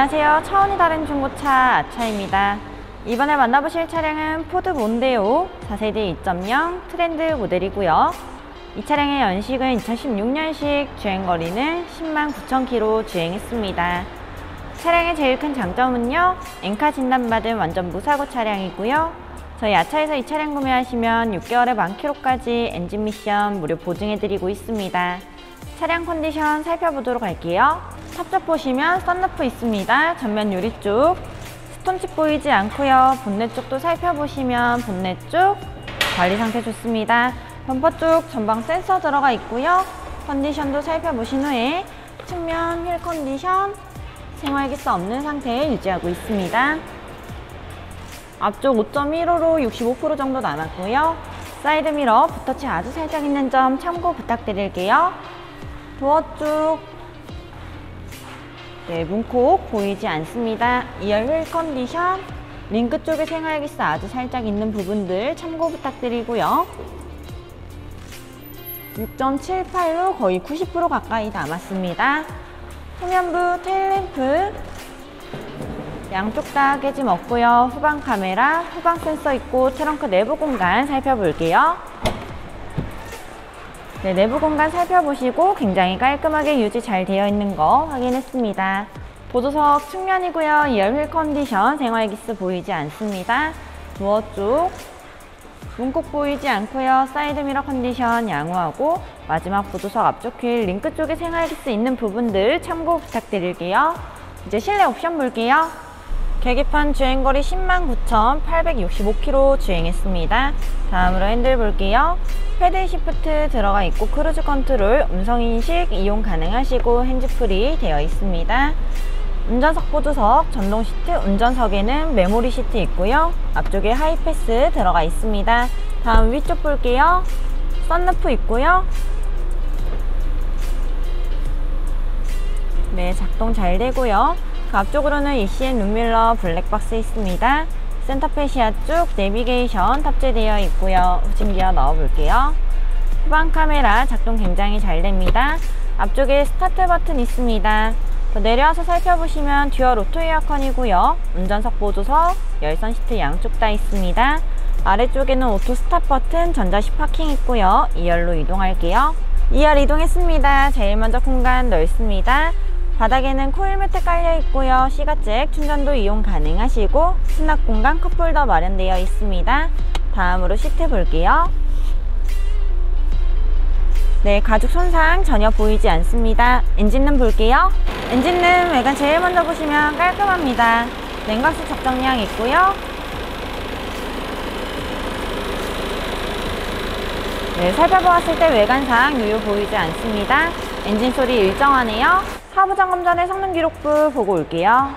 안녕하세요. 차원이 다른 중고차 아차입니다. 이번에 만나보실 차량은 포드 몬데오 4세대 2.0 트렌드 모델이고요. 이 차량의 연식은 2016년식 주행거리는 10만 9천 킬로 주행했습니다. 차량의 제일 큰 장점은요. 엔카 진단받은 완전 무사고 차량이고요. 저희 아차에서 이 차량 구매하시면 6개월에 만 킬로까지 엔진 미션 무료 보증해드리고 있습니다. 차량 컨디션 살펴보도록 할게요. 탑쪽 보시면 썬루프 있습니다. 전면 유리 쪽 stone chip 보이지 않고요. 본넷 쪽도 살펴보시면 본넷 쪽 관리 상태 좋습니다. 범퍼 쪽 전방 센서 들어가 있고요. 컨디션도 살펴보신 후에 측면 휠 컨디션 생활기스 없는 상태 유지하고 있습니다. 앞쪽 5.15로 65% 정도 남았고요. 사이드 미러 붓터치 아주 살짝 있는 점 참고 부탁드릴게요. 도어 쪽 네, 문콕 보이지 않습니다. 2열 휠 컨디션 림 끝 쪽에 생활기스 아주 살짝 있는 부분들 참고 부탁드리고요. 6.78로 거의 90% 가까이 남았습니다. 후면부 테일램프 양쪽 다 깨짐 없고요. 후방 카메라, 후방 센서 있고 트렁크 내부 공간 살펴볼게요. 네, 내부 공간 살펴보시고 굉장히 깔끔하게 유지 잘 되어 있는 거 확인했습니다. 보조석 측면이고요. 2열 휠 컨디션 생활기스 보이지 않습니다. 도어 쪽 문콕 보이지 않고요. 사이드 미러 컨디션 양호하고 마지막 보조석 앞쪽 휠 림 끝 쪽에 생활기스 있는 부분들 참고 부탁드릴게요. 이제 실내 옵션 볼게요. 계기판 주행거리 10만 9,865km 주행했습니다. 다음으로 핸들 볼게요. paddle shift 들어가 있고 cruise control, 음성인식 이용 가능하시고 핸즈프리 되어 있습니다. 운전석 보조석, 전동 시트, 운전석에는 메모리 시트 있고요. 앞쪽에 하이패스 들어가 있습니다. 다음 위쪽 볼게요. 썬루프 있고요. 네, 작동 잘 되고요. 그 앞쪽으로는 ECM 룸미러 블랙박스 있습니다. center fascia 쪽 내비게이션 탑재되어 있고요. 후진 기어 넣어볼게요. 후방 카메라 작동 굉장히 잘 됩니다. 앞쪽에 스타트 버튼 있습니다. 더 내려와서 살펴보시면 dual auto 에어컨이고요. 운전석 보조석, 열선 시트 양쪽 다 있습니다. 아래쪽에는 auto stop 버튼, 전자식 파킹 있고요. 2열로 이동할게요. 2열 이동했습니다. 제일 먼저 공간 넓습니다. 바닥에는 코일 매트 깔려 있고요. 시가잭 충전도 이용 가능하시고 수납 공간 컵홀더 마련되어 있습니다. 다음으로 시트 볼게요. 네, 가죽 손상 전혀 보이지 않습니다. 엔진룸 볼게요. 엔진룸 외관 제일 먼저 보시면 깔끔합니다. 냉각수 적정량 있고요. 네, 살펴보았을 때 외관상 유효 보이지 않습니다. 엔진 소리 일정하네요. 하부 점검 전에 성능 기록부 보고 올게요.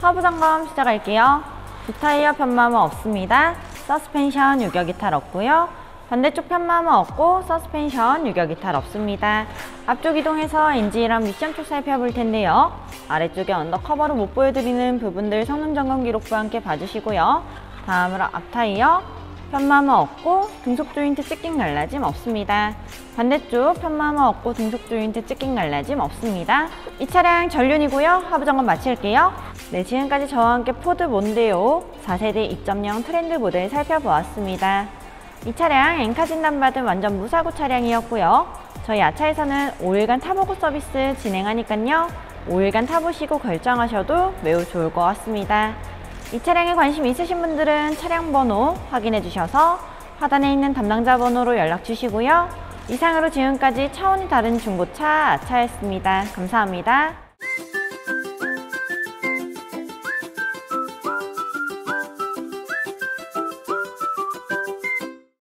하부 점검 시작할게요. 두 타이어 편마모 없습니다. 서스펜션 유격 이탈 없고요. 반대쪽 편마모 없고 서스펜션 유격 이탈 없습니다. 앞쪽 이동해서 엔진이랑 미션 쪽 살펴볼 텐데요. 아래쪽에 under cover로 못 보여드리는 부분들 성능 점검 기록부와 함께 봐주시고요. 다음으로 앞타이어 편마모 없고 등속 조인트 찢김 갈라짐 없습니다. 반대쪽 편마모 없고 등속 조인트 찢김 갈라짐 없습니다. 이 차량 전륜이고요. 하부 점검 마칠게요. 네, 지금까지 저와 함께 포드 몬데오 4세대 2.0 트렌드 모델 살펴보았습니다. 이 차량 엔카 진단받은 완전 무사고 차량이었고요. 저희 아차에서는 5일간 타보고 서비스 진행하니깐요. 5일간 타보시고 결정하셔도 매우 좋을 것 같습니다. 이 차량에 관심 있으신 분들은 차량 번호 확인해 주셔서 하단에 있는 담당자 번호로 연락 주시고요. 이상으로 지금까지 차원이 다른 중고차 아차였습니다. 감사합니다.